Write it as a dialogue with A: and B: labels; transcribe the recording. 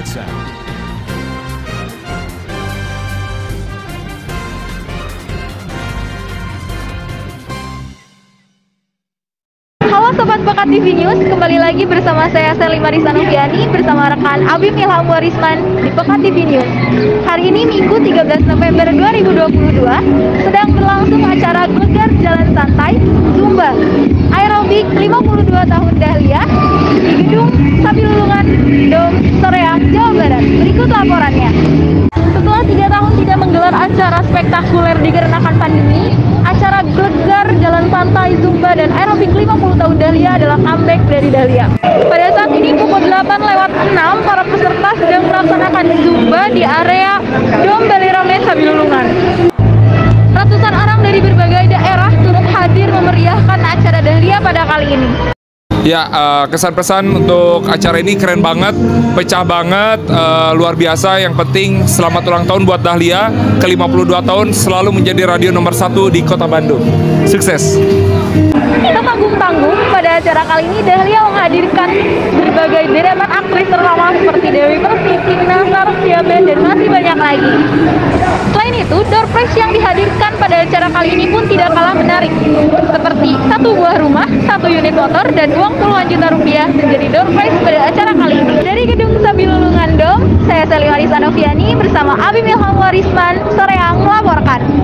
A: Halo Sobat Bakat TV News, kembali lagi bersama saya Seli Marisa Noviani bersama rekan Abim Ilham Warisman di Bakat TV News. Hari ini Minggu 13 November 2022 acara spektakuler dikarenakan pandemi, acara Gelegar Jalan Santai Zumba dan Aerobik 50 tahun Dahlia adalah comeback dari Dahlia. Pada saat ini pukul 8 lewat 6, para peserta sedang melaksanakan Zumba di area Dom Balirame Sabilulungan. Ratusan orang dari berbagai daerah turut hadir memeriahkan acara Dahlia pada kali ini.
B: Ya, eh, kesan-pesan untuk acara ini keren banget, pecah banget, eh, luar biasa. Yang penting selamat ulang tahun buat Dahlia ke 52 tahun selalu menjadi radio nomor satu di Kota Bandung. Sukses.
A: Tak tanggung-tanggung, pada acara kali ini Dahlia menghadirkan berbagai deretan aktris terlama seperti Dewi Persik, Nasar, Siaben, dan masih banyak lagi. Selain itu, door prize yang dihadirkan pada acara kali ini pun tidak kalah menarik, seperti satu buah rumah, satu unit motor, dan uang puluhan juta rupiah menjadi door prize pada acara kali ini. Dari Gedung Sabilulungan Dom, saya Marisa Noviani bersama Abim Ilham Warisman, Soreang melaporkan.